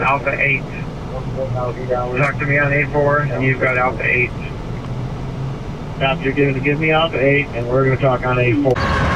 Alpha 8. Talk to me on A4, and you've got Alpha 8. Now you're going to give me Alpha 8, and we're going to talk on A4.